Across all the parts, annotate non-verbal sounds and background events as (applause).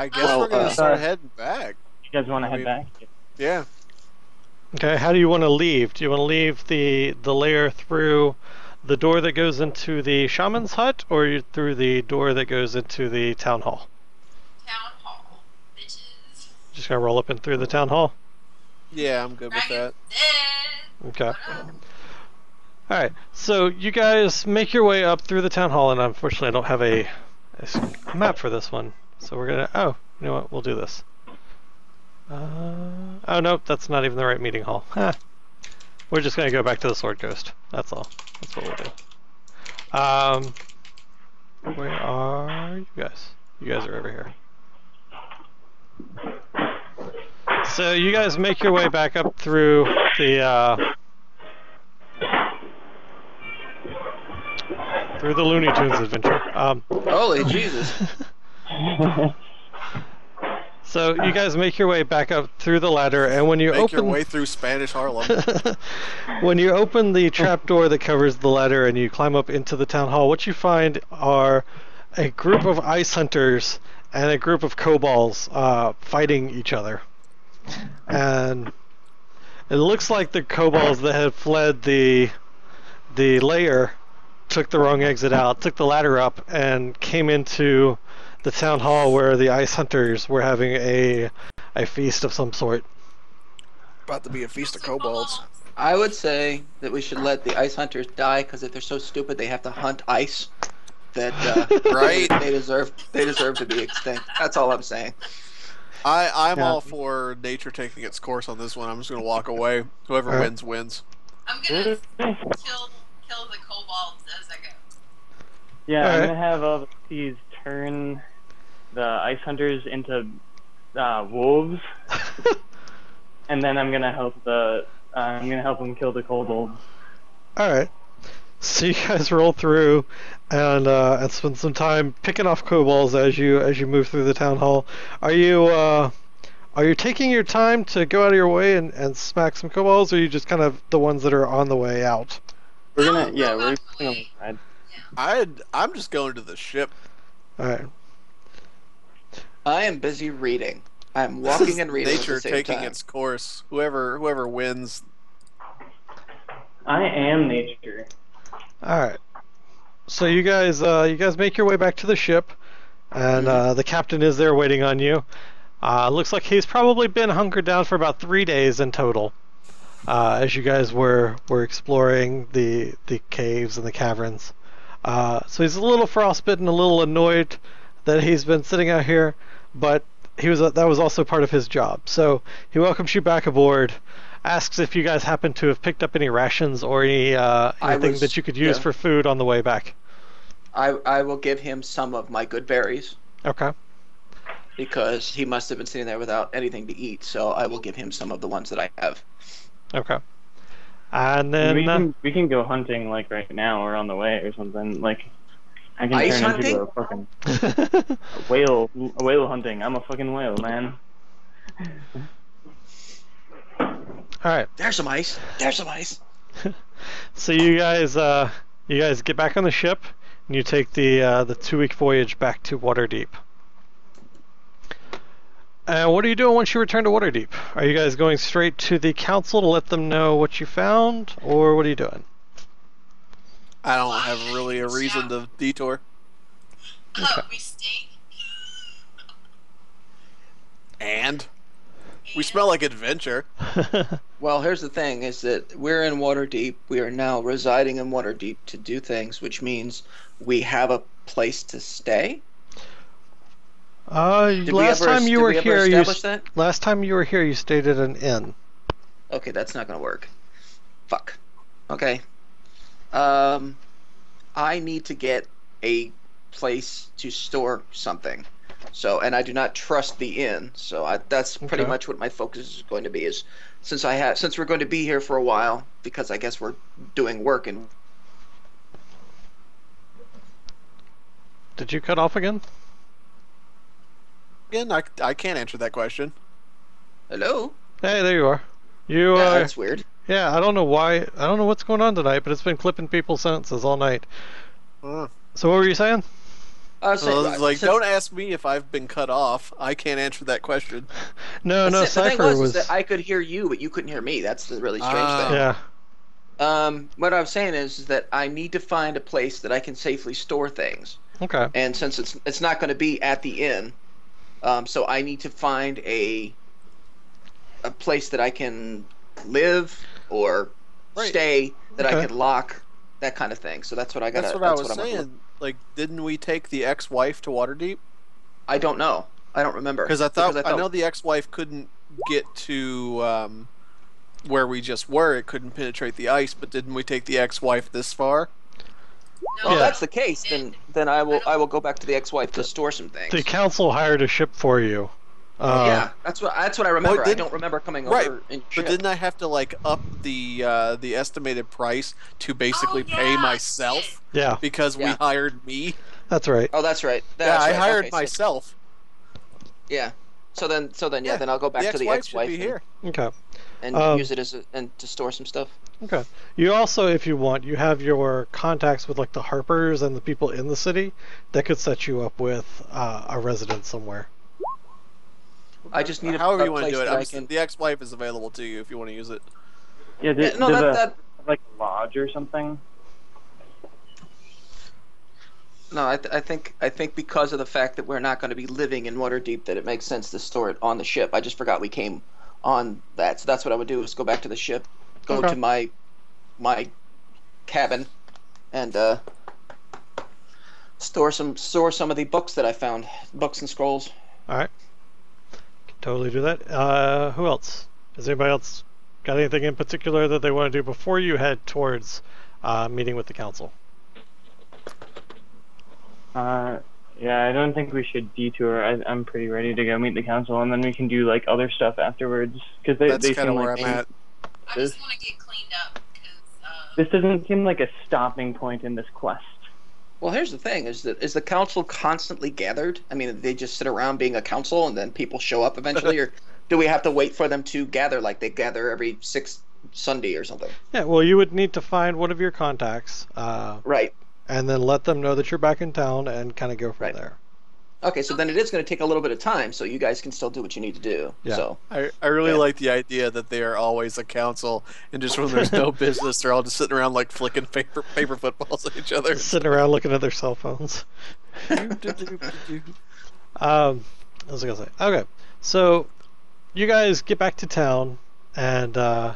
I guess Well, we're gonna uh, start heading back. You guys want to head mean- back? Yeah. Okay, how do you want to leave? Do you want to leave the the layer through the door that goes into the shaman's hut, or you- through the door that goes into the town hall? Town hall, bitches. Just gonna roll up and through the town hall. Yeah, I'm good with that. Dead. Okay. All right. So you guys make your way up through the town hall, and unfortunately, I don't have a map for this one. So we're gonna. Oh, you know what? We'll do this. Uh, oh no, that's not even the right meeting hall. (laughs) Huh. We're just gonna go back to the Sword Coast. That's all. That's what we'll do. Um, where are you guys? You guys are over here. So you guys make your way back up through the uh, through the Looney Tunes adventure. Um, Holy Jesus. (laughs) (laughs) so you guys make your way back up through the ladder, and when you Make open your way through Spanish Harlem. (laughs) when you open the trap door that covers the ladder and you climb up into the town hall, what you find are a group of ice hunters and a group of kobolds uh, fighting each other. And it looks like the kobolds that had fled the the lair took the wrong exit out, took the ladder up, and came into the town hall where the ice hunters were having a a feast of some sort. About to be a feast of kobolds. I would say that we should let the ice hunters die because if they're so stupid they have to hunt ice, that uh, (laughs) Right. they deserve they deserve to be extinct. That's all I'm saying. I, I'm Yeah. all for nature taking its course on this one. I'm just gonna walk away. Whoever Alright. wins wins. I'm gonna kill kill the kobolds as I go. Yeah, I'm gonna have all these turn the ice hunters into uh, wolves, (laughs) and then I'm gonna help the uh, I'm gonna help them kill the kobolds. All right. So you guys roll through and uh, and spend some time picking off kobolds as you as you move through the town hall. Are you uh, are you taking your time to go out of your way and, and smack some kobolds, or are you just kind of the ones that are on the way out? We're gonna yeah we're gonna really. I'd I'm just going to the ship. All right. I am busy reading. I'm walking and reading Nature at the same taking time. its course. Whoever whoever wins. I am nature. All right. So you guys uh, you guys make your way back to the ship, and uh, the captain is there waiting on you. Uh, looks like he's probably been hunkered down for about three days in total, uh, as you guys were were exploring the the caves and the caverns. Uh, so he's a little frostbitten, a little annoyed that he's been sitting out here, but he was that was also part of his job. So he welcomes you back aboard, asks if you guys happen to have picked up any rations or any uh, anything was- that you could use yeah. for food on the way back. I I will give him some of my good berries Okay. because he must have been sitting there without anything to eat. So I will give him some of the ones that I have. Okay. And then we uh, we can go hunting like right now or on the way or something. Like I can Ice turn hunting? into a fucking (laughs) whale a whale hunting. I'm a fucking whale, man. all right. There's some ice. There's some ice. (laughs) So you guys uh, you guys get back on the ship and you take the uh, the two week voyage back to Waterdeep. And what are you doing once you return to Waterdeep? Are you guys going straight to the council to let them know what you found, or what are you doing? I don't have really a reason to detour. Oh, we stink. And we smell like adventure. (laughs) Well, here's the thing: is that we're in Waterdeep. We are now residing in Waterdeep to do things, which means we have a place to stay. Uh, Did last we ever, time you were we here, you that? last time you were here, you stayed at an inn. Okay, that's not gonna work. Fuck. Okay. Um, I need to get a place to store something. So, and I do not trust the inn. So I, that's pretty much what my focus is going to be. Is since I have since we're going to be here for a while because I guess we're doing work and Did you cut off again? Again, I, I can't answer that question. hello. Hey, there you are. You Yeah, uh, that's weird. Yeah, I don't know why. I don't know what's going on tonight, but it's been clipping people's sentences all night. Uh, So what were you saying? Uh, so, So it's like, so- don't ask me if I've been cut off. I can't answer that question. (laughs) No, no, that's it. thing Cipher was, was. is that I could hear you, but you couldn't hear me. That's the really strange Ah. thing. yeah. Um, what I'm saying is, is that I need to find a place that I can safely store things. Okay. and since it's it's not going to be at the inn, um, so I need to find a a place that I can live or Right. stay that I could lock, that kind of thing. So that's what I got. That's what I was I'm saying. Like, didn't we take the ex-wife to Waterdeep? I don't know. I don't remember Because I thought I, thought- know the ex-wife couldn't get to um, where we just were. It couldn't penetrate the ice. But didn't we take the ex-wife this far? No, Well, Yeah. if that's the case, then then I will I will go back to the ex-wife to store some things. The council hired a ship for you. Uh, yeah, that's what that's what I remember. I don't remember coming Right, over in But didn't I have to like up the uh, the estimated price to basically Oh, pay myself Yeah, because we hired me? that's right. Oh, that's right. yeah, That's I hired Okay, so- myself. yeah. So then, so then, yeah, Yeah, then I'll go back the to the ex-wife should be and, here. Okay. and Um, use it as a, and to store some stuff. Okay. You also, if you want, you have your contacts with like the Harpers and the people in the city that could set you up with uh, a residence somewhere. I just need a, However you want to do it. I'm can. The ex-wife is available to you if you want to use it. Yeah, Yeah, no, did that, the, that like lodge or something? no, I, th- I think I think because of the fact that we're not going to be living in Waterdeep, that it makes sense to store it on the ship. I just forgot we came on that, so that's what I would do is go back to the ship, go Okay. to my my cabin, and uh, store some store some of the books that I found, books and scrolls. All right. Can totally do that. Uh, who else? Has anybody else got anything in particular that they want to do before you head towards uh, meeting with the council? Uh, yeah, I don't think we should detour. I, I'm pretty ready to go meet the council, and then we can do like other stuff afterwards. Because they, That's they kind seem of where like I'm at. I just want to get cleaned up because uh, this doesn't seem like a stopping point in this quest. Well, here's the thing: is that is the council constantly gathered? I mean, they just sit around being a council, and then people show up eventually, or (laughs) do we have to wait for them to gather, like they gather every sixth Sunday or something? Yeah. Well, you would need to find one of your contacts, uh, Right. and then let them know that you're back in town, and kind of go from Right. there. Okay, so then it is going to take a little bit of time, so you guys can still do what you need to do. Yeah. So I, I really Yeah. like the idea that they are always a council, and just when there's no (laughs) business, they're all just sitting around like flicking paper paper footballs at each other. Sitting around looking at their cell phones. (laughs) Um, what was gonna say? Okay, so you guys get back to town, and uh,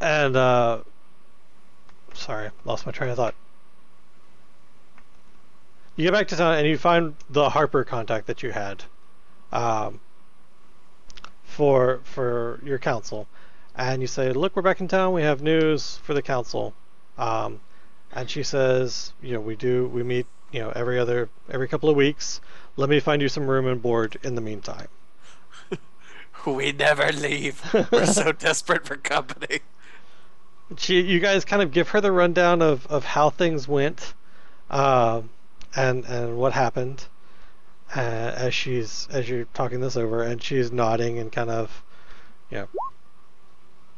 and uh, sorry, lost my train of thought. You get back to town and you find the Harper contact that you had, um, for for your council, and you say, "Look, we're back in town. We have news for the council." Um, and she says, "You know, we do we meet, you know, every other every couple of weeks. Let me find you some room and board in the meantime." (laughs) we never leave. We're so (laughs) desperate for company. she you guys kind of give her the rundown of, of how things went um, and and what happened uh, as she's as you're talking this over and she's nodding and kind of you know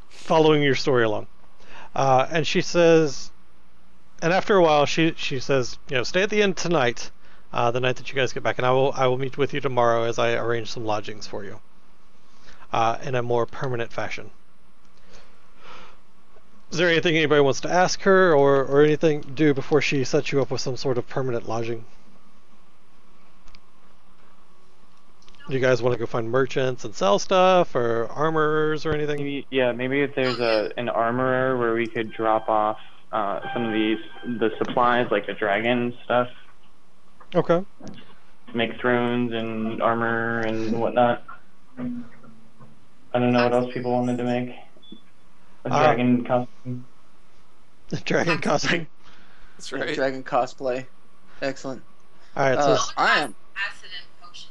following your story along. Uh, and she says and after a while she she says you know stay at the inn tonight uh, the night that you guys get back and I will I will meet with you tomorrow as I arrange some lodgings for you uh, in a more permanent fashion is there anything anybody wants to ask her or, or anything do before she sets you up with some sort of permanent lodging? Do you guys want to go find merchants and sell stuff or armorers or anything? Maybe, yeah, maybe if there's a an armorer where we could drop off uh, some of these the supplies like the dragon stuff, Okay. make thrones and armor and whatnot. I don't know what else people wanted to make. A Uh, dragon costume. The dragon (laughs) costume. That's yeah, right. dragon cosplay, excellent. All right. So, Uh, I am. acid and potions.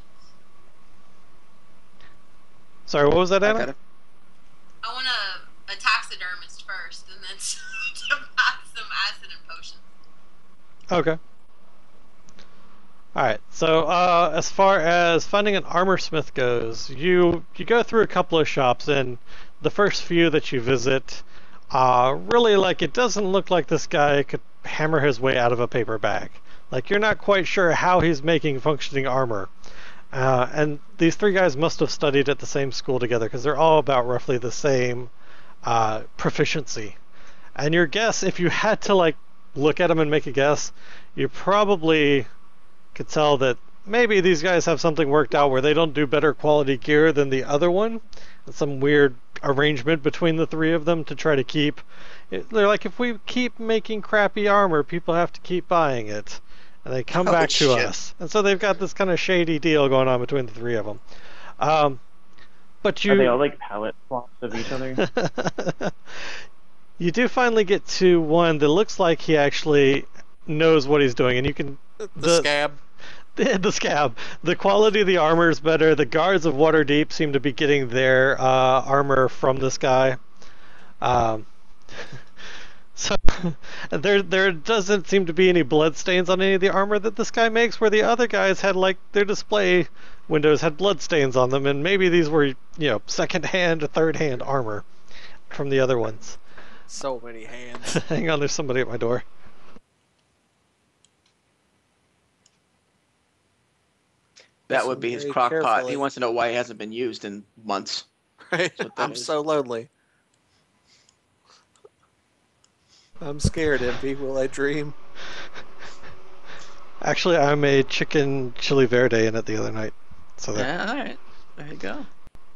sorry, what was that, I Anna? gotta- I want a, a taxidermist first, and then (laughs) to buy some acid and potions. Okay. All right. So, uh, as far as finding an armor smith goes, you you go through a couple of shops, and the first few that you visit, uh, really like it doesn't look like this guy could hammer his way out of a paper bag. Like you're not quite sure how he's making functioning armor. Uh, and these three guys must have studied at the same school together because they're all about roughly the same uh, proficiency. And your guess, if you had to like look at them and make a guess, you probably could tell that maybe these guys have something worked out where they don't do better quality gear than the other one. Some weird arrangement between the three of them to try to keep. They're like, if we keep making crappy armor, people have to keep buying it. And they come Oh, back to us. And so they've got this kind of shady deal going on between the three of them. Um, but you. Are they all like palette swaps of each other? (laughs) you do finally get to one that looks like he actually knows what he's doing, and you can The, The- scab. (laughs) the, scab. The quality of the armor is better. The guards of Waterdeep seem to be getting their uh, armor from this guy. Um, (laughs) so (laughs) there there doesn't seem to be any blood stains on any of the armor that this guy makes, where the other guys had like their display windows had blood stains on them, and maybe these were you know second hand or third hand armor from the other ones. So many hands. Hang on, there's somebody at my door. That would be his Very crock pot. He wants to know why it hasn't been used in months. (laughs) Right? I'm is. so lonely. I'm scared, Impy. Will I dream? Actually, I made chicken chili verde in it the other night, so that, Yeah, all right. There you go.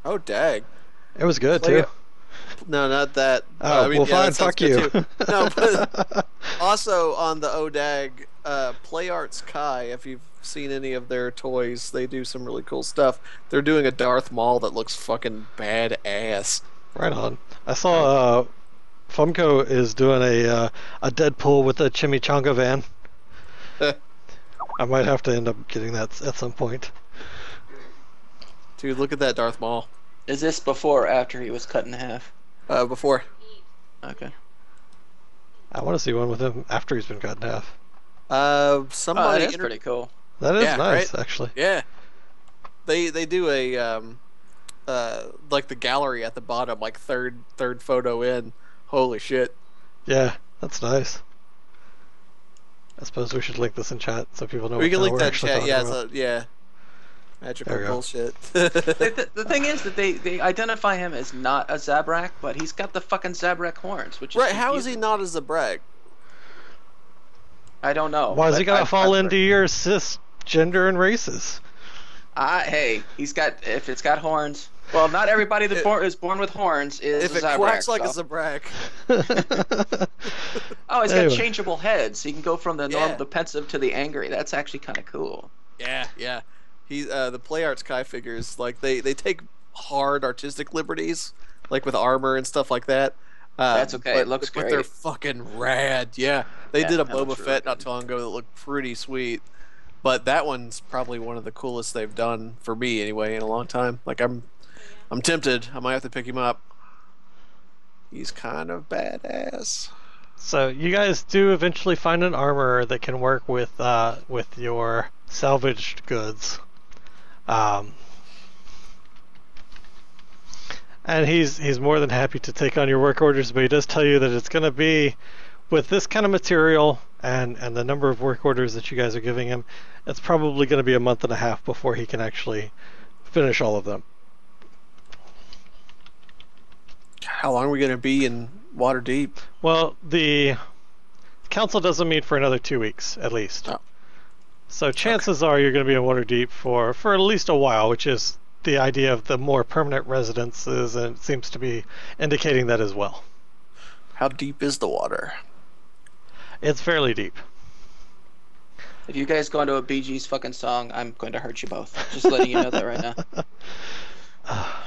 Oh, dag. it was good Play too. No, not that. Oh, I mean, well, yeah, fine. that Fuck you. too. No, but (laughs) also on the ODAG, uh, Play Arts Kai, if you've seen any of their toys, they do some really cool stuff. They're doing a Darth Maul that looks fucking badass. right on. I saw uh, Funko is doing a uh, a Deadpool with a chimichanga van. (laughs) I might have to end up getting that at some point. Dude, look at that Darth Maul. Is this before or after he was cut in half? Uh, before. Okay. I want to see one with him after he's been cut in half. Uh, Oh, that somebody. is inter- pretty cool. That is Yeah, nice, actually. Yeah. They they do a um, uh, like the gallery at the bottom, like third third photo in. Holy shit. Yeah, that's nice. I suppose we should link this in chat so people know we what can link that chat. Yeah, so, yeah. Magical There we go. bullshit. The, (laughs) (laughs) the, the thing is that they, they identify him as not a Zabrak, but he's got the fucking Zabrak horns, which is right? How is he not a brag? I don't know. Why is he gonna I- fall I've into your cis gender and races? I, hey, he's got if it's got horns. Well, not everybody that If- born, is born with horns is If a it Zabrak, quacks like so- a Zabrak, (laughs) Oh, he's Anyway. got changeable heads. He can go from the norm, Yeah. the pensive to the angry. That's actually kind of cool. yeah, yeah. He uh, the Play Arts Kai figures like they they take hard artistic liberties, like with armor and stuff like that. Um, That's okay, But, it looks but great. they're fucking rad. Yeah, they Yeah, did a Boba Fett really not too long ago that looked pretty sweet. But that one's probably one of the coolest they've done for me anyway in a long time. Like I'm, I'm tempted. I might have to pick him up. He's kind of badass. So you guys do eventually find an armorer that can work with uh, with your salvaged goods, um, and he's he's more than happy to take on your work orders. But he does tell you that it's going to be with this kind of material and and the number of work orders that you guys are giving him. It's probably going to be a month and a half before he can actually finish all of them. How long are we gonna be in Waterdeep? Well, the council doesn't meet for another two weeks at least. Oh. So chances are you're going to be in Waterdeep for for at least a while, which is the idea of the more permanent residences, and it seems to be indicating that as well. How deep is the water? It's fairly deep. If you guys go into a Bee Gees fucking song, I'm going to hurt you both. Just letting you know that right now. (sighs)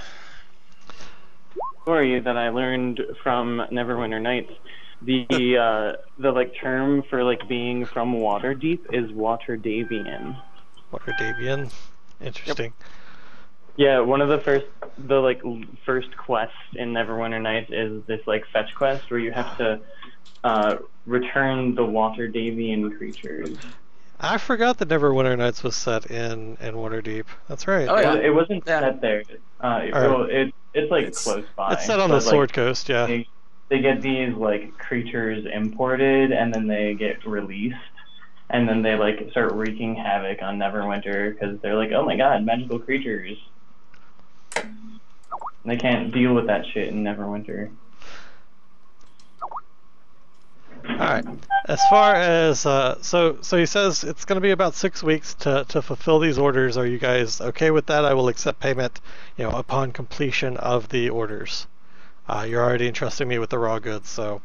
story that I learned from Neverwinter Nights. The uh, the like term for like being from Waterdeep is Waterdhavian. Waterdhavian, interesting. Yeah, one of the first the like first quests in Neverwinter Nights is this like fetch quest where you have to uh, return the Waterdhavian creatures. I forgot that Neverwinter Nights was set in in Waterdeep. That's right. Oh, yeah. It, it wasn't Yeah. set there. Uh, it, Alright. well, it it's like It's- close by. It's set on the but, like, Sword Coast, yeah. they- they get these like creatures imported and then they get released and then they like start wreaking havoc on Neverwinter because they're like, oh my god, magical creatures. They can't deal with that shit in Neverwinter. All right. As far as uh, so so he says it's going to be about six weeks to, to fulfill these orders. Are you guys okay with that? I will accept payment, you know, upon completion of the orders. Uh, you're already entrusting me with the raw goods, so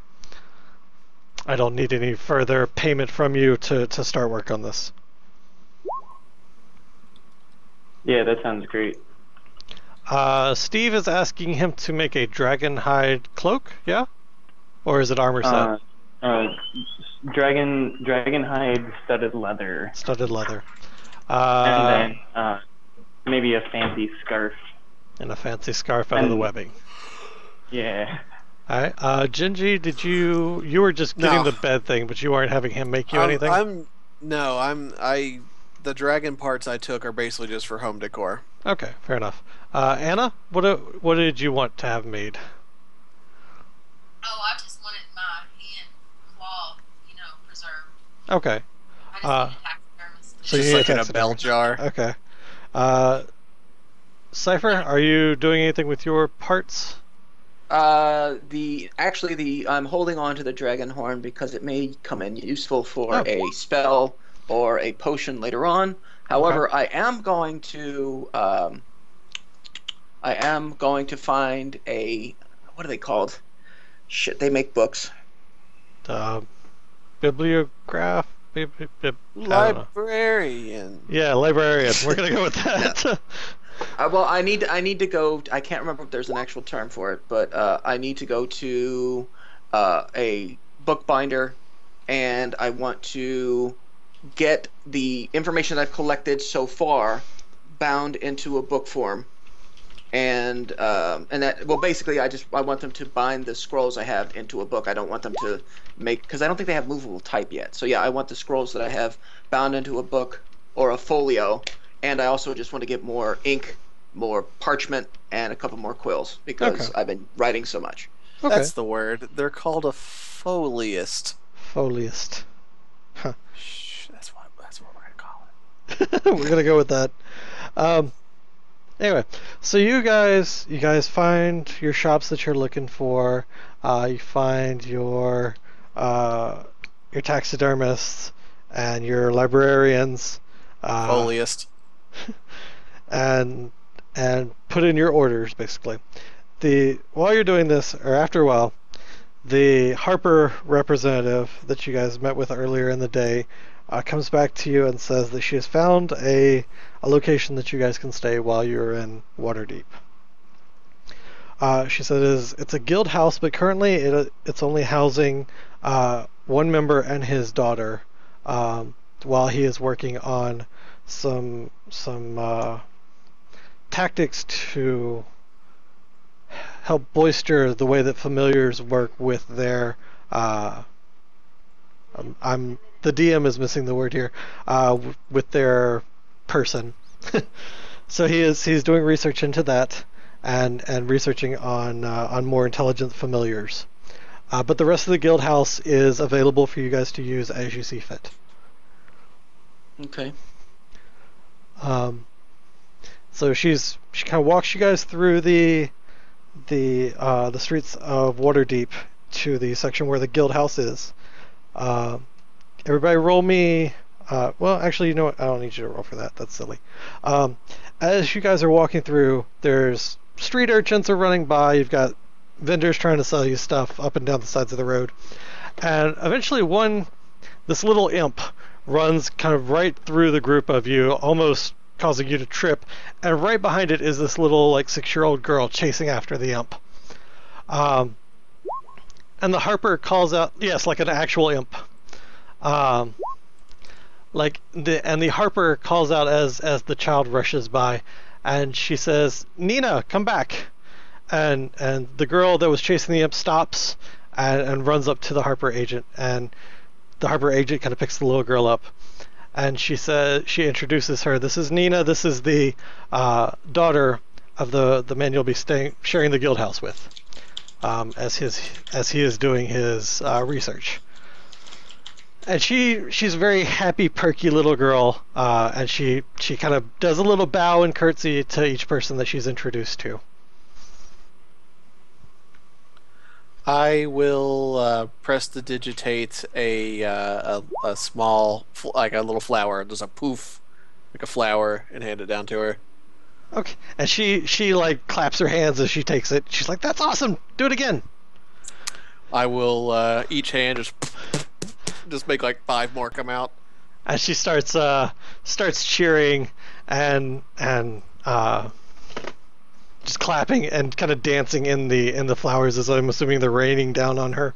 I don't need any further payment from you to, to start work on this. Yeah, that sounds great. Uh, Steve is asking him to make a dragon hide cloak, yeah? Or is it armor set? Uh, uh, dragon dragon hide studded leather, Studded leather. and Uh, then uh, maybe a fancy scarf. and a fancy scarf out of the webbing. Yeah. Alright, uh, Gingy, did you, you were just getting No. the bed thing, but you aren't having him make you I'm, anything? I'm no, I'm I. The dragon parts I took are basically just for home decor. Okay, fair enough. Uh, Anna, what, what did you want to have made? Oh, I just wanted my hand claw, you know, preserved. Okay, I just Uh, need a taxidermist. so you just like in a bell jar. okay. Uh, Cypher, are you doing anything with your parts? Uh, the actually the I'm holding on to the dragon horn because it may come in useful for Oh. a spell or a potion later on. However, I am going to um, I am going to find a what are they called? Shit, they make books. Uh, bibliograph? Bib- bib- bib- I don't know. Librarian. Yeah, librarian. We're gonna go with (laughs) that. Uh, well, I need I need to go. I can't remember if there's an actual term for it, but uh, I need to go to uh, a bookbinder, and I want to get the information I've collected so far bound into a book form, and um, and that well, basically, I just I want them to bind the scrolls I have into a book. I don't want them to make because I don't think they have movable type yet. So yeah, I want the scrolls that I have bound into a book or a folio and I also just want to get more ink, more parchment, and a couple more quills because Okay. I've been writing so much. okay. That's the word. They're called a foliist. Foliist. Shh, that's what that's what we're gonna call it. (laughs) We're gonna go with that. Um, anyway, so you guys, you guys find your shops that you're looking for. Uh, you find your uh, your taxidermists and your librarians. Uh, (laughs) and and put in your orders basically. The while you're doing this, or after a while, the Harper representative that you guys met with earlier in the day uh, comes back to you and says that she has found a a location that you guys can stay while you're in Waterdeep. Uh, she says it's a guild house, but currently it, it's only housing uh, one member and his daughter um, while he is working on some some uh, tactics to help bolster the way that familiars work with their uh, um, I'm the DM is missing the word here uh, w- with their person. (laughs) so he is he's doing research into that and and researching on uh, on more intelligent familiars. Uh, but the rest of the guild house is available for you guys to use as you see fit. Okay. Um, so she's she kind of walks you guys through the the uh, the streets of Waterdeep to the section where the guild house is. Uh, everybody, roll me. Uh, well, actually, you know what? I don't need you to roll for that. That's silly. Um, as you guys are walking through, there's street urchins are running by. You've got vendors trying to sell you stuff up and down the sides of the road, and eventually one, this little imp runs kind of right through the group of you, almost causing you to trip. And right behind it is this little like six-year-old girl chasing after the imp. Um, and the Harper calls out, yes, like an actual imp. Um, like the and the Harper calls out as as the child rushes by, and she says, "Nina, come back!" And and the girl that was chasing the imp stops and, and runs up to the Harper agent and the Harper agent kind of picks the little girl up, and she says she introduces her. This is Nina. This is the uh, daughter of the the man you'll be staying sharing the guild house with. um, as his as he is doing his uh, research. And she she's a very happy, perky little girl, uh, and she she kind of does a little bow and curtsy to each person that she's introduced to. I will uh, prestidigitate a, uh, a a small like a little flower. There's a poof, like a flower, and hand it down to her. Okay, and she she like claps her hands as she takes it. She's like, "That's awesome! Do it again." I will uh, each hand just just make like five more come out. And she starts uh starts cheering and and uh just clapping and kind of dancing in the in the flowers as I'm assuming they're raining down on her.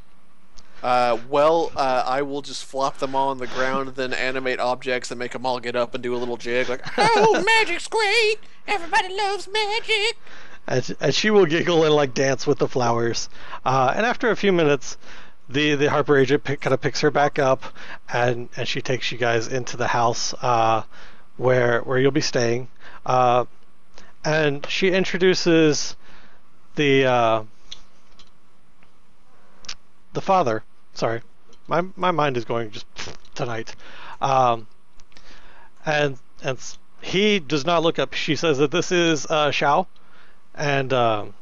Uh, well, uh, I will just flop them all on the ground, then animate objects and make them all get up and do a little jig, like (laughs) "Oh, magic's great! Everybody loves magic!" And, and she will giggle and like dance with the flowers. Uh, and after a few minutes, the the Harper agent pick, kind of picks her back up, and and she takes you guys into the house uh, where where you'll be staying. Uh, and she introduces the uh, the father. Sorry, my my mind is going just tonight. Um, and and he does not look up. She says that this is uh, Shao, and um,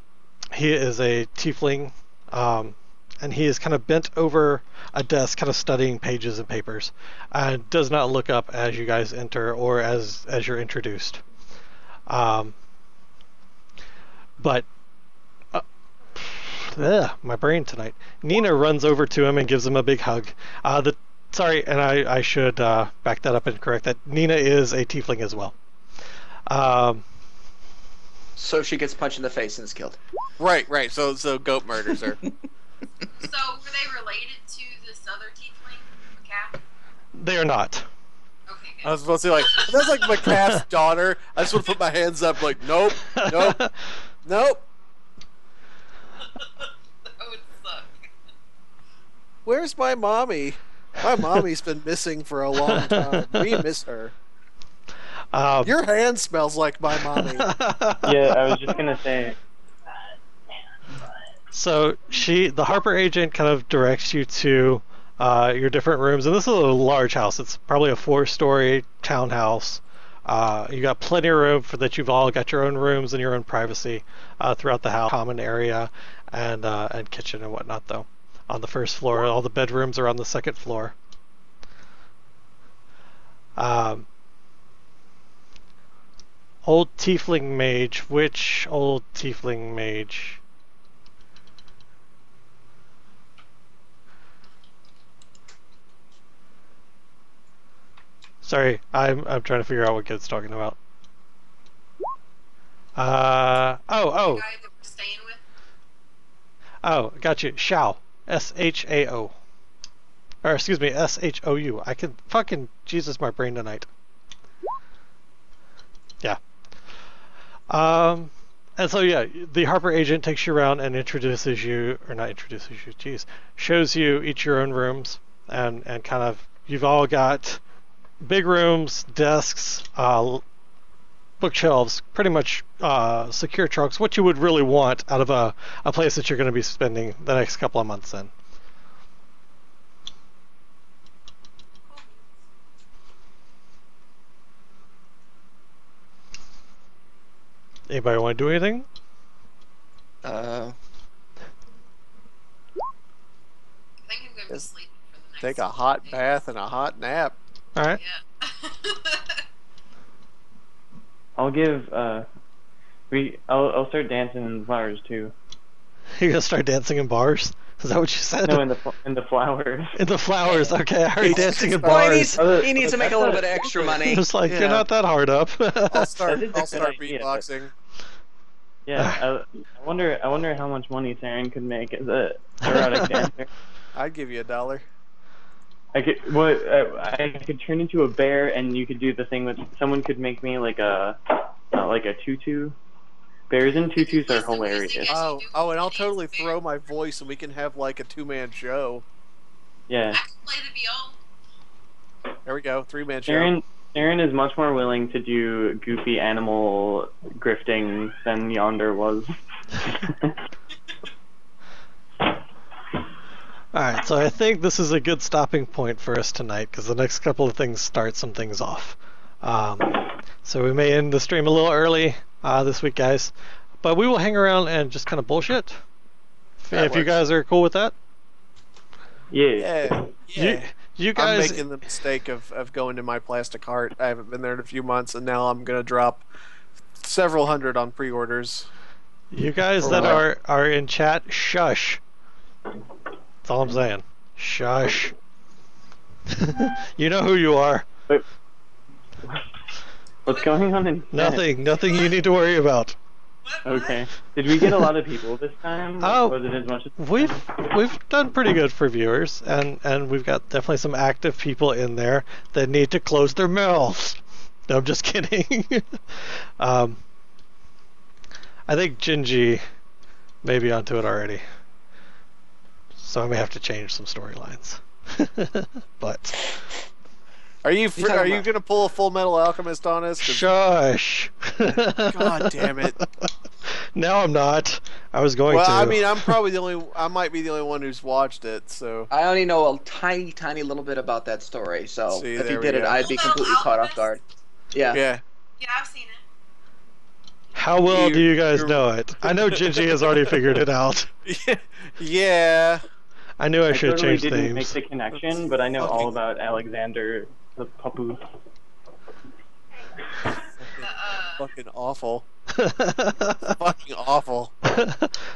he is a tiefling, um, and he is kind of bent over a desk, kind of studying pages and papers, and does not look up as you guys enter or as as you're introduced. Um, but uh, ugh, my brain tonight. Nina runs over to him and gives him a big hug. Uh, the sorry, and I I should uh, back that up and correct that. Nina is a tiefling as well. Um, So she gets punched in the face and is killed. Right, right. So, so goat murders her. (laughs) So were they related to this other tiefling, Macaf? they are not. Okay, I was supposed to be like, that's like McCaff's (laughs) daughter. I just want to put my hands up, like, nope, nope, nope. (laughs) that would suck. Where's my mommy? My mommy's been missing for a long time. We miss her. Um, Your hand smells like my mommy. (laughs) Yeah, I was just gonna say. So she, the Harper agent, kind of directs you to uh, your different rooms, and this is a large house. It's probably a four-story townhouse. Uh, you got plenty of room for that. You've all got your own rooms and your own privacy uh, throughout the house, common area, and uh, and kitchen and whatnot. Though on the first floor, all the bedrooms are on the second floor. Um, old tiefling mage. Which old tiefling mage? Sorry, I'm I'm trying to figure out what kid's talking about. Uh oh oh guy that we're staying with? oh got you. Shao S H A O. Or excuse me S H O U. I can fucking Jesus my brain tonight. Yeah. Um. And so yeah, the Harper agent takes you around and introduces you, or not introduces you, geez, shows you each your own rooms, and and kind of you've all got big rooms, desks, uh, bookshelves, pretty much uh, secure trunks. What you would really want out of a, a place that you're going to be spending the next couple of months in. Anybody want to do anything? Uh, I think I'm gonna be Just sleeping for the next Take a hot days. bath and a hot nap. All right. Yeah. (laughs) I'll give. uh We. I'll. I'll start dancing in the flowers too. (laughs) You're gonna start dancing in bars? Is that what you said? No, in the in the flowers. (laughs) In the flowers. Okay, I heard dancing in well, he bars. needs, he needs to make a little bit of extra money. Just like Yeah. you're not that hard up. I'll start. That is a I'll start idea. beatboxing. Yeah. I, I wonder. I wonder how much money Taryn could make as a erotic dancer. I'd give you a dollar. I could. What? Uh, I could turn into a bear, and you could do the thing with. Someone could make me like a, uh, like a tutu. Bears in tutus are hilarious. Oh, oh, and I'll totally throw my voice, and we can have like a two-man show. Yeah. Play the viol. There we go, three-man show. Aaron, Taryn is much more willing to do goofy animal grifting than Yonder was. (laughs) All right, so I think this is a good stopping point for us tonight because the next couple of things start some things off. Um, so we may end the stream a little early uh, this week, guys, but we will hang around and just kind of bullshit. If, That if you guys are cool with that, Yeah. Yeah. you Yeah. you I'm making the mistake of, of going to my plastic heart. I haven't been there in a few months, and now I'm gonna drop several hundred on pre-orders. you guys that are are in chat, shush. That's all I'm saying. Shush. (laughs) you know who you are. What's going on in? Nothing, nothing you need to worry about. Okay. Did we get a lot of people this time? Oh, Was it as much as We've we've done pretty good for viewers, and and we've got definitely some active people in there that need to close their mouths. No, I'm just (laughs) kidding. um, I think Gingy may be onto it already, so I may have to change some storylines. (laughs) but Are you fr- are you about- gonna pull a Full Metal Alchemist on us? 'Cause- shush. (laughs) God damn it. (laughs) now I'm not. I was going Well, to. Well, I mean, I'm probably the only. I might be the only one who's watched it. So I only know a tiny, tiny little bit about that story, so See, if you he we did it, go. I'd be Full Metal completely caught off guard. Yeah. yeah. Yeah, I've seen it. How well do you guys You're- know it? I know Gingy has already figured it out. yeah. I knew I, I should have totally changed didn't names. make the connection, but I know Okay. all about Alexander the Papu. The, uh, Fucking awful. (laughs) Fucking awful.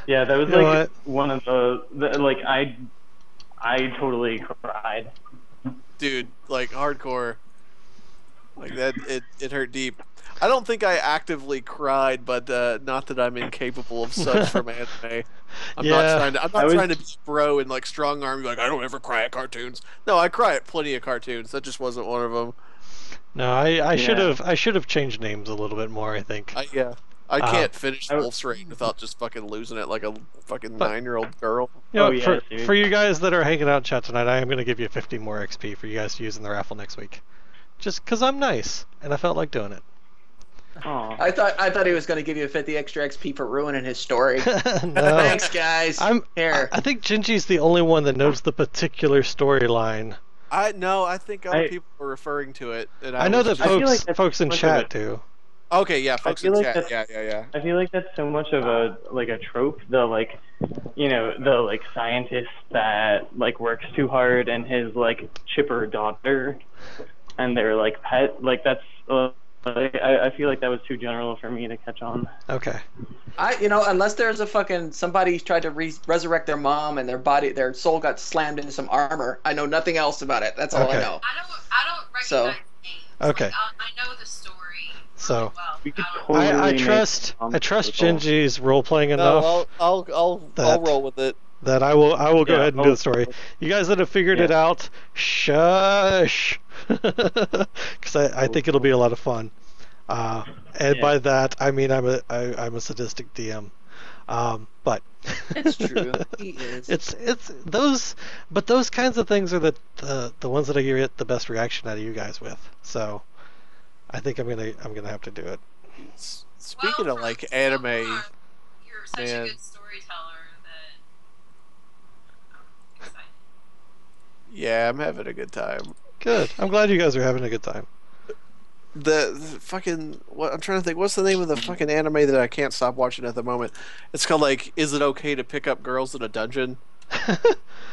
Yeah, that was You like one of the, the like I I totally cried. Dude, like hardcore. Like that. It it hurt deep. I don't think I actively cried, but uh, not that I'm incapable of such from (laughs) anime. I'm Yeah. not trying to. I'm not was- trying to be bro and like strong arm. Like I don't ever cry at cartoons. No, I cry at plenty of cartoons. That just wasn't one of them. No, I, I should have I should have changed names a little bit more. I think. I yeah. I Uh, can't finish I w- Wolf's Rain without just fucking losing it like a fucking But- nine year old girl. You know, Oh, yeah, for dude. for you guys that are hanging out in chat tonight, I am going to give you 50 more XP for you guys to use in the raffle next week, just because I'm nice and I felt like doing it. Aw. I thought I thought he was going to give you 50 extra XP for ruining his story. (laughs) no, Thanks, guys. I'm Here. I, I think Gingy's the only one that knows the particular storyline. I no, I think other I- people were referring to it. And I, know that just- folks like folks in chat it. do. Okay, yeah, folks in like chat. Yeah, yeah, yeah. I feel like that's so much of a like a trope. The like, you know, the like scientist that like works too hard and his like chipper daughter, and their like pet. Like that's. Uh, like, I I feel like that was too general for me to catch on. Okay. I, you know, unless there's a fucking somebody tried to re- resurrect their mom and their body, their soul got slammed into some armor. I know nothing else about it. That's all Okay. I know. I don't. I don't recognize So- names. Okay. Like, I, I know the story. So- really well. We could I totally- I, I trust I trust people. Gingy's role playing enough. No, enough I'll I'll I'll, I'll roll with it. that I will I will go Yeah, ahead and do I'll- the story. You guys that have figured Yeah. it out, shush, (laughs) because I, I think it'll be a lot of fun. Uh, and Yeah. by that I mean I'm a I, I'm a sadistic DM. Um, but It's true. (laughs) He is. it's it's those but those kinds of things are the the, the ones that I get the best reaction out of you guys with. So I think I'm gonna I'm gonna have to do it. S- Speaking Well, of like so anime, far, You're such man. a good storyteller that I'm excited. yeah, I'm having a good time. Good. I'm glad you guys are having a good time. The, the fucking what I'm trying to think. What's the name of the fucking anime that I can't stop watching at the moment? It's called like, is it okay to pick up girls in a dungeon? (laughs)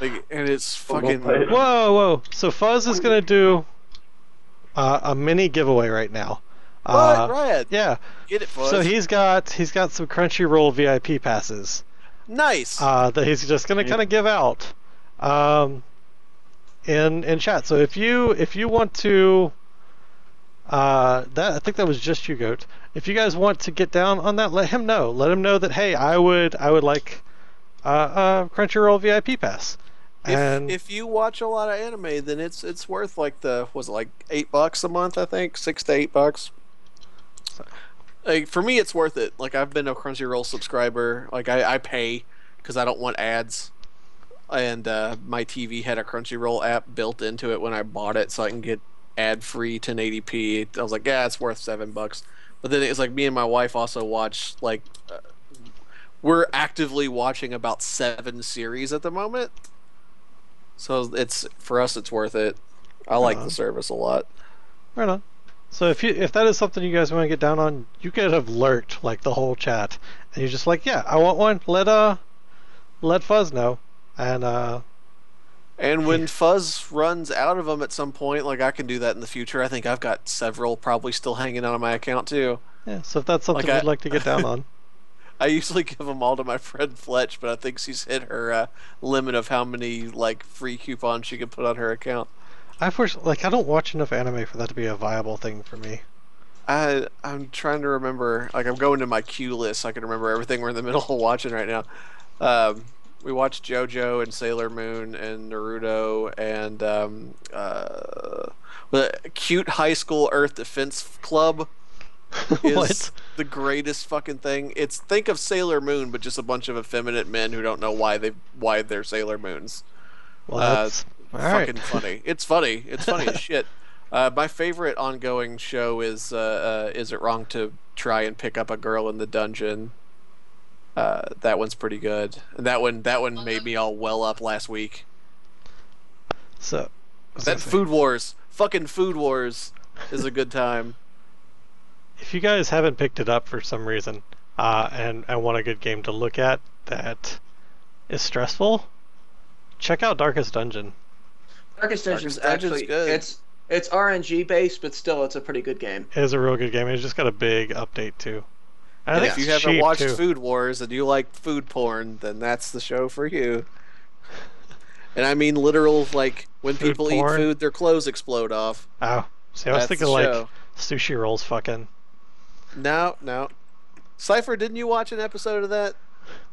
Like, and it's fucking. play. Whoa, whoa! So Fuzz is gonna do uh, a mini giveaway right now. What? Uh, Rad. yeah. Get it, Fuzz. So he's got he's got some Crunchyroll VIP passes nice. uh, that he's just gonna kind of give out um, in in chat. So if you if you want to, uh, that I think that was just you, goat. If you guys want to get down on that, let him know. Let him know that hey, I would I would like uh, a Crunchyroll VIP pass. if, and if you watch a lot of anime, then it's it's worth like the was it like eight bucks a month? I think six to eight bucks. Like for me, it's worth it. Like I've been a Crunchyroll subscriber. Like I, I pay because I don't want ads, and uh, my TV had a Crunchyroll app built into it when I bought it, so I can get ad free 1080p. I was like, yeah, it's worth seven bucks. But then it's like me and my wife also watch like uh, we're actively watching about seven series at the moment So it's for us, it's worth it. I like Uh-huh. the service a lot. Right on. So if you if that is something you guys want to get down on, you could have lurked like the whole chat, and you're just like, yeah, I want one. Let uh, let Fuzz know, and uh, And when Fuzz runs out of them at some point, like I can do that in the future. I think I've got several probably still hanging out on my account too. yeah. So if that's something Like I- you'd like to get down on, (laughs) I usually give them all to my friend Fletch, but I think she's hit her uh, limit of how many like free coupons she can put on her account. I first like I don't watch enough anime for that to be a viable thing for me. I I'm trying to remember. Like I'm going to my queue list. So I can remember everything we're in the middle of watching right now. Um, we watched JoJo and Sailor Moon and Naruto and um, uh, the cute high school Earth Defense Club (laughs) is what? the greatest fucking thing. It's think of Sailor Moon, but just a bunch of effeminate men who don't know why they why they're Sailor Moons. Well, Uh, that's all right. fucking funny. It's funny. It's funny as (laughs) shit. Uh, my favorite ongoing show is uh, uh, Is It Wrong to Try and Pick Up a Girl in the Dungeon? Uh, that one's pretty good. That one that one made me all well up last week. So what That? Food Wars, fucking Food Wars, is a good time. (laughs) if you guys haven't picked it up for some reason, uh, and and want a good game to look at that is stressful, check out Darkest Dungeon. Darkest Dungeon's Darkest Dungeon's actually good. it's it's RNG based, but still it's a pretty good game. It is a real good game. It's just got a big update too. And I think if you haven't watched too. Food Wars and you like food porn, then that's the show for you. And I mean literal, like when Food people porn? eat food, their clothes explode off. Oh, see, I was That's thinking like show. sushi rolls, fucking. No, no. Cipher, didn't you watch an episode of that?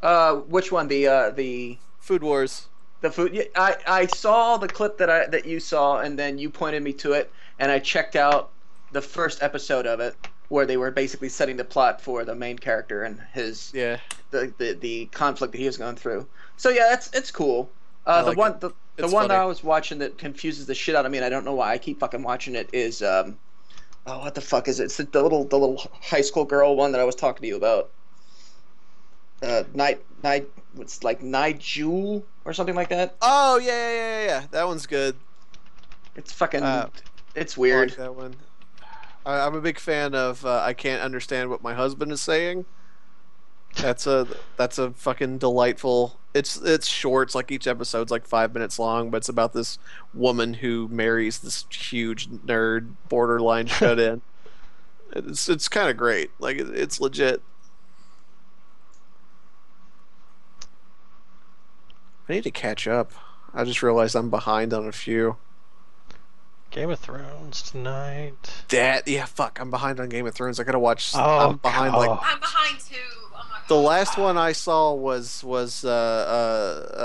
Uh, which one? The uh, the Food Wars. the food. yeah, I I saw the clip that I that you saw, and then you pointed me to it, and I checked out the first episode of it, where they were basically setting the plot for the main character and his Yeah. the the, the conflict that he was going through. So yeah, that's it's cool. Uh, the like one it. the, the It's one that. I was watching that confuses the shit out of me, and I don't know why I keep fucking watching it. Is um, oh what the fuck is it? It's the, the little the little high school girl one that I was talking to you about. Uh, night night it's like Nigel or something like that. Oh yeah, yeah, yeah, yeah. That one's good. It's fucking Uh, it's I weird. like that one. I, I'm a big fan of. Uh, I can't understand what my husband is saying. That's a that's a fucking delightful. It's it's short. It's like each episode's like five minutes long, but it's about this woman who marries this huge nerd, borderline (laughs) shut in. It's it's kind of great. Like it, it's legit. I need to catch up. I just realized I'm behind on a few. Game of Thrones tonight. That yeah, fuck. I'm behind on Game of Thrones. I gotta watch. Oh, I'm behind God. like I'm behind too. Oh my god. the last one I saw was was uh uh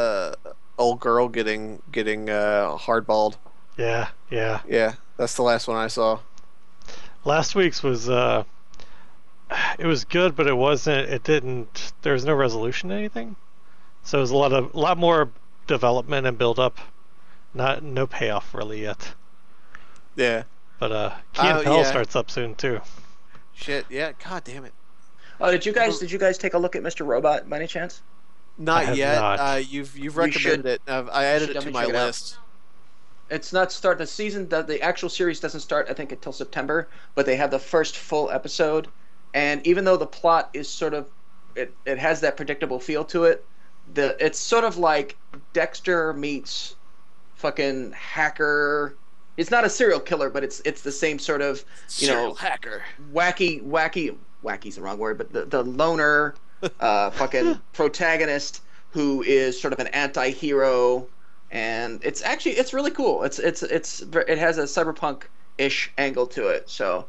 uh old girl getting getting uh hardballed. Yeah, yeah. Yeah, that's the last one I saw. Last week's was uh, it was good, but it wasn't. It didn't. There was no resolution to anything. So it was a lot of a lot more development and build up. Not no payoff really yet. Yeah. But uh, Key Oh, and Peele yeah. starts up soon too. Shit. Yeah. God damn it. Oh, did you guys did you guys take a look at Mr. Robot by any chance? Not yet. not. Uh, you've you've You recommended should- it. I've, I added it to my check it out. list. It's not start the season. The, the actual series doesn't start, I think, until September. But they have the first full episode, and even though the plot is sort of, it, it has that predictable feel to it. The it's sort of like Dexter meets, fucking hacker. It's not a serial killer, but it's it's the same sort of you know hacker. wacky wacky wacky's the wrong word, but the the loner, uh, (laughs) fucking protagonist who is sort of an anti-hero and it's actually it's really cool. It's it's it's it has a cyberpunk ish angle to it, so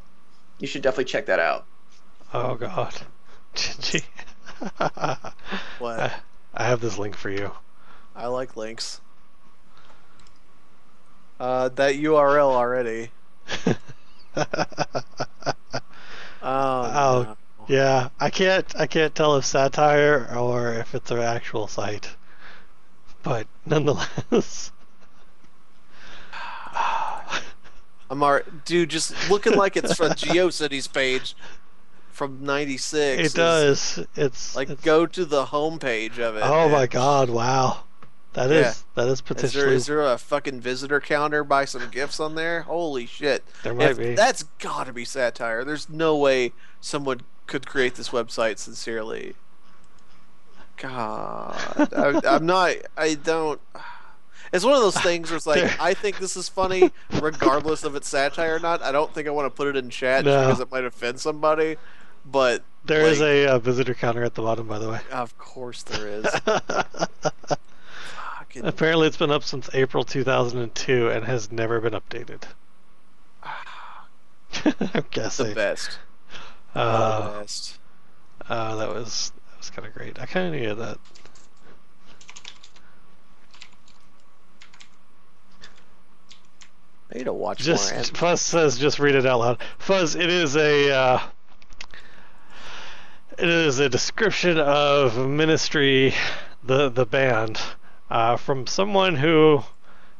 you should definitely check that out. Oh God, (laughs) Gee. What? I, I have this link for you. I like links. Uh, that URL already. (laughs) Oh. Oh, no. yeah, I can't I can't tell if satire or if it's an actual site, but nonetheless. I'm alright, dude. Just looking like it's from (laughs) GeoCities page from '96. It does. It's Like, it's- go to the homepage of it. Oh man. my god! Wow. That is Yeah. that is Is there, potentially is there a fucking visitor counter Buy some gifts on there? Holy shit! there might If- be. That's got to be satire. There's no way someone could create this website sincerely. God, I, (laughs) I'm not. I don't. It's one of those things where it's like (laughs) I think this is funny, regardless of it's satire or not. I don't think I want to put it in chat No. because it might offend somebody. But There is like- a uh, visitor counter at the bottom, by the way. of course there is. (laughs) Fucking, Apparently, it's been up since April 2002 and has never been updated. (laughs) I'm guessing. the best. Uh, the best. uh, that was that was kind of great. I kind of needed that. I need to watch Just more. Fuzz says, just read it out loud. Fuzz, it is a uh, it is a description of Ministry, the the band, uh, from someone who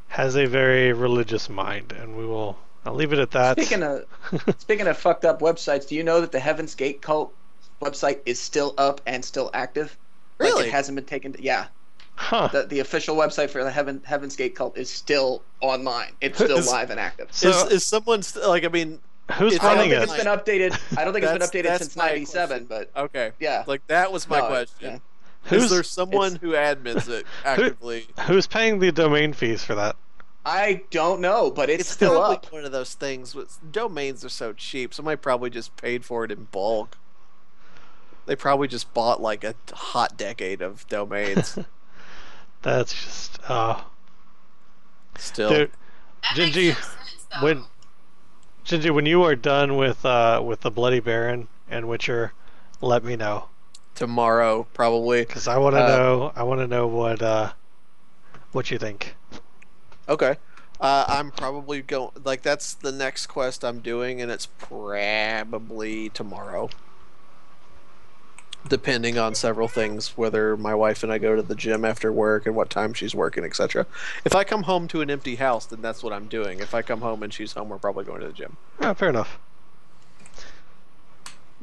has a very religious mind, and we will. I'll leave it at that. Speaking of (laughs) speaking of fucked up websites, do you know that the Heaven's Gate cult website is still up and still active? Like Really? it hasn't been taken. Yeah, huh? the the official website for the Heaven Heaven's Gate cult is still online. It's still Is- live and active. So is, is someone st- like? I mean, who's it's- I don't running think it? it's been updated. I don't think it's been updated since '97, but okay. yeah. Like that was my No, question. yeah. Who's Is there someone who admins it (laughs) actively? who's paying the domain fees for that? I don't know, but it's, it's still up. one of those things. With domains are so cheap. Somebody probably just paid for it in bulk. They probably just bought like a hot decade of domains. (laughs) That's just uh, Still, dude. Gingy, sense, when Gingy, when you are done with uh with the Bloody Baron and Witcher, let me know tomorrow probably. because I want to Uh, know. I want to know what uh what you think. Okay. Uh, I'm probably going like that's the next quest I'm doing, and it's probably tomorrow. Depending on several things, whether my wife and I go to the gym after work and what time she's working, etc. If I come home to an empty house, then that's what I'm doing. If I come home and she's home, we're probably going to the gym. Oh, fair enough.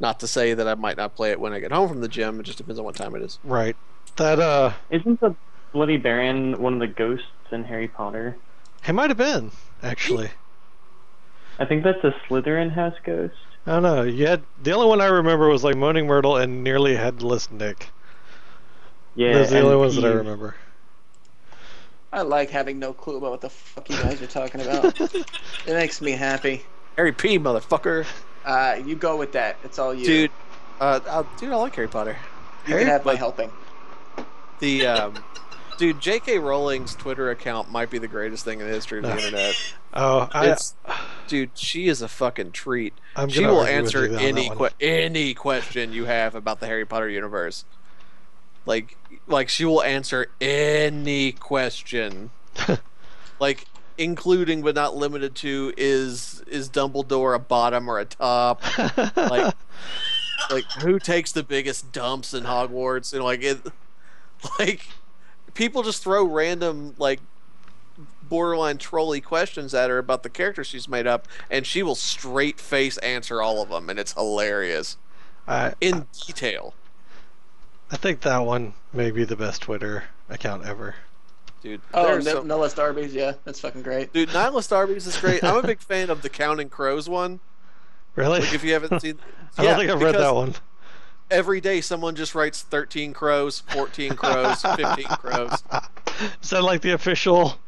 Not to say that I might not play it when I get home from the gym. It just depends on what time it is. Right. That uh, Isn't the Bloody Baron one of the ghosts in Harry Potter? he might have been actually. I think that's a Slytherin house ghost. I don't know. You had the only one I remember was like Moaning Myrtle and Nearly Headless Nick. Yeah, Those are the only ones that I remember. I like having no clue about what the fuck you guys are talking about. (laughs) it makes me happy. Harry P, motherfucker, Uh, you go with that. It's all you. dude. Uh, uh, dude, I like Harry Potter. you can have my helping. The um, dude, J.K. Rowling's Twitter account might be the greatest thing in the history of the internet. (laughs) Oh, I, It's, dude, she is a fucking treat. I'm She gonna will argue with answer you on any que- any question you have about the Harry Potter universe. Like, like she will answer any question, (laughs) like including but not limited to is is Dumbledore a bottom or a top? (laughs) like- like who takes the biggest dumps in Hogwarts and like it like people just throw random like borderline trolly questions at her about the characters she's made up and she will straight face answer all of them and it's hilarious I in detail I think that one may be the best Twitter account ever. Dude Oh, there's no, so- Nihilist Arby's. Yeah, that's fucking great. dude Nihilist Arby's is great I'm a big (laughs) fan of the Counting Crows one Really? like if you haven't seen (laughs) I don't think I've read that one. every day someone just writes 13 crows 14 crows 15 crows (laughs) Is that like the official?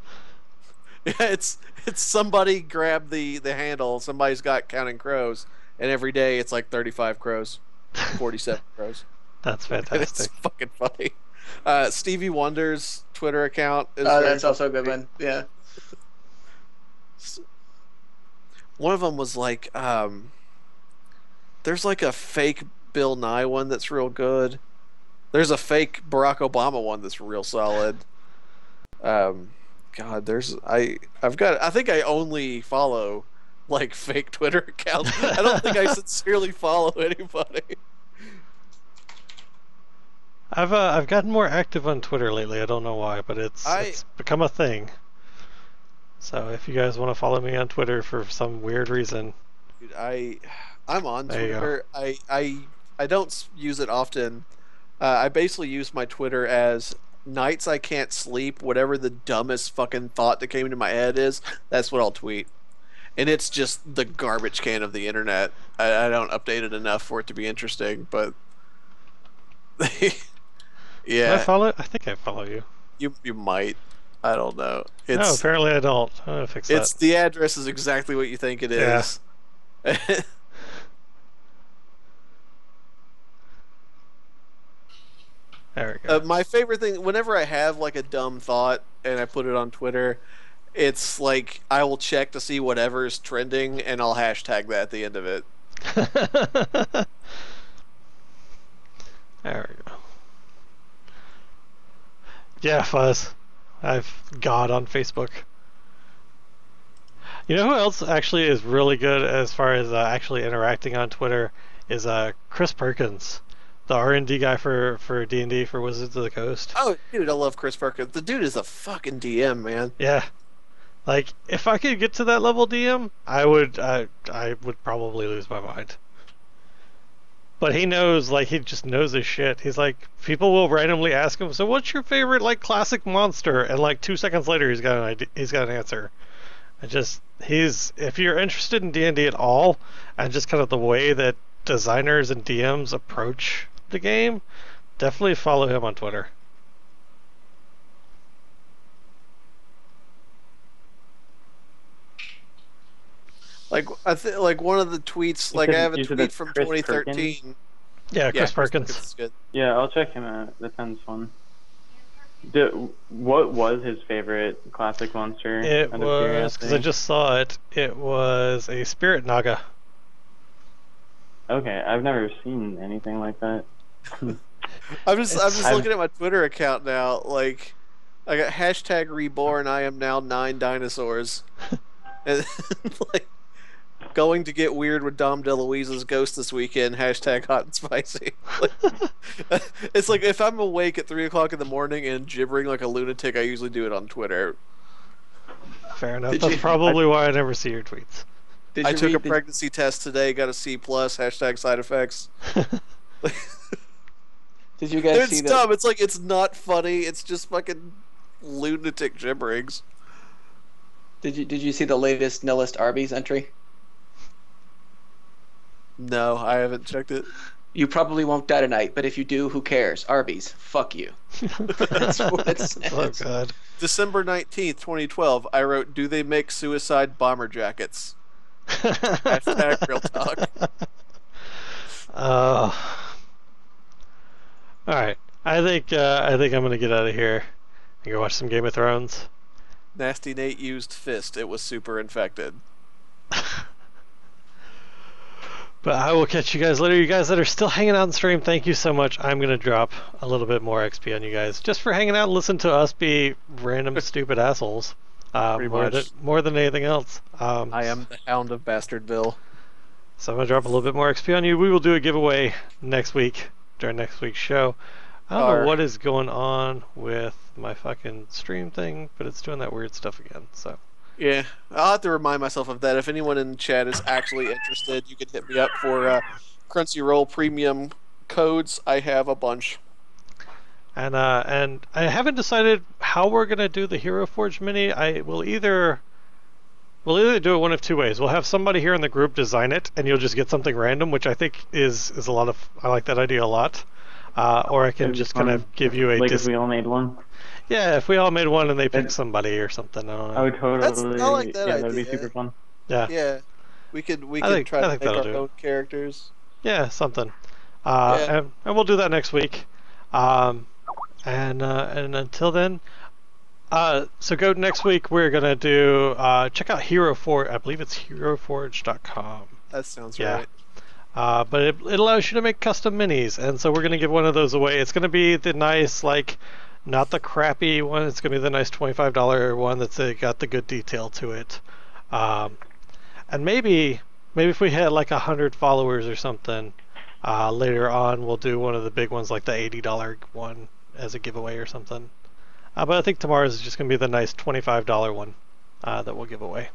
Yeah, it's it's somebody grabbed the the handle. Somebody's got counting crows, and every day it's like thirty five crows, forty seven crows. That's And it's fucking funny. Uh, Stevie Wonder's Twitter account is Oh, that's also a good one. Yeah. One of them was like, um, there's like a fake Bill Nye one that's real good. There's a fake Barack Obama one that's real solid. Um, God, there's I I've got I think I only follow like fake Twitter (laughs) accounts. I don't think I (laughs) sincerely follow anybody. I've uh, I've gotten more active on Twitter lately. I don't know why, but it's I- it's become a thing. So if you guys want to follow me on Twitter for some weird reason, Dude, I I'm on There. Twitter. I I I don't use it often. Uh, I basically use my Twitter as nights I can't sleep, whatever the dumbest fucking thought that came into my head is, that's what I'll tweet. And it's just the garbage can of the internet. I, I don't update it enough for it to be interesting, but (laughs) Can I follow? I think I follow you. you you might. I don't know. no, It's apparently I don't. I'm gonna fix it's that. the address is exactly what you think it is. Yeah. (laughs) There we go. Uh, my favorite thing, whenever I have like a dumb thought and I put it on Twitter, it's like I will check to see whatever is trending and I'll hashtag that at the end of it. (laughs) there we go. Yeah, Fuzz. I've God on Facebook. You know who else actually is really good as far as uh, actually interacting on Twitter is uh, Chris Perkins, the R and D guy for for D and D for Wizards of the Coast. Oh, dude, I love Chris Perkins. The dude is a fucking DM, man. Yeah, like if I could get to that level DM, I would. I I would probably lose my mind. But he knows, like he just knows his shit. He's like, people will randomly ask him, "So what's your favorite like classic monster?" And like two seconds later, he's got an idea, he's got an answer. I just he's if you're interested in D and D at all, and just kind of the way that designers and DMs approach the game, definitely follow him on Twitter. Like I think like one of the tweets, You like I have a tweet from Chris 2013. Yeah, Chris yeah, Perkins. is good. Yeah, I'll check him out. That sounds fun. Do, what was his favorite classic monster? It was because I just saw it. It was a spirit naga. Okay, I've never seen anything like that. (laughs) I'm just I'm just I've- looking at my Twitter account now. Like, I got hashtag reborn. I am now nine dinosaurs. and (laughs) (laughs) like, going to get weird with Dom DeLuise's ghost this weekend. Hashtag hot and spicy. Like, (laughs) it's like if I'm awake at three o'clock in the morning and gibbering like a lunatic, I usually do it on Twitter. Fair enough. Did That's you- probably why I never see your tweets. Did I took read a the- pregnancy test today. Got a C plus. Hashtag side effects. (laughs) Did you guys see it's the? dumb. It's like it's not funny. It's just fucking lunatic gibberings. Did you did you see the latest Nihilist Arby's entry? No, I haven't checked it. You probably won't die tonight, but if you do, who cares? Arby's, fuck you. (laughs) That's what it oh god. December 19th, 2012, I wrote, Do they make suicide bomber jackets? (laughs) Hashtag real talk. Uh, all right. I think uh, I think I'm gonna get out of here and go watch some Game of Thrones. Nasty Nate used fist. It was super infected. (laughs) But I will catch you guys later. You guys that are still hanging out on stream, thank you so much. I'm gonna drop a little bit more XP on you guys just for hanging out and listen to us be random (laughs) stupid assholes. Uh, Pretty more, much. than, more than anything else. Um, I am the hound of Bastardville. So I'm gonna drop a little bit more XP on you. We will do a giveaway next week during next week's show. I don't Arr. know what is going on with my fucking stream thing, but it's doing that weird stuff again. So Yeah, I'll have to remind myself of that. If anyone in the chat is actually interested, you can hit me up for uh, Crunchyroll premium codes. I have a bunch. and uh, and I haven't decided how we're gonna do the Hero Forge mini. I will either we'll either do it one of two ways. We'll have somebody here in the group design it, and you'll just get something random, which I think is is a lot of I like that idea a lot. Uh, or I can That'd just kind of give you a like dis- if we all made one, yeah. If we all made one and they pick That- somebody or something, I don't know. I would totally. That's- I like that yeah, that'd be super fun. yeah. Yeah, we could we I could think- try I to think make our that'll do. own characters. Yeah, something. Uh, Yeah. and, and we'll do that next week. Um, and uh, and until then, uh, so go next week. We're gonna do uh, check out Hero Forge. I believe it's HeroForge.com. That sounds Yeah. right. Uh, but it, it allows you to make custom minis, and so we're gonna give one of those away. It's gonna be the nice like. Not the crappy one. It's gonna be the nice twenty-five dollar one that's uh, got the good detail to it. Um, and maybe, maybe if we had like a hundred followers or something, uh, later on we'll do one of the big ones like the eighty dollar one as a giveaway or something. Uh, but I think tomorrow's is just gonna be the nice twenty-five dollar one uh, that we'll give away.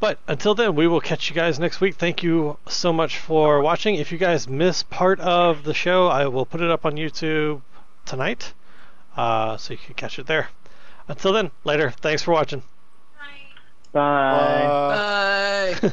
But until then, we will catch you guys next week. Thank you so much for watching. If you guys miss part of the show, I will put it up on YouTube tonight, uh, so you can catch it there. Until then, later. Thanks for watching. Right. Bye. Uh, Bye. (laughs)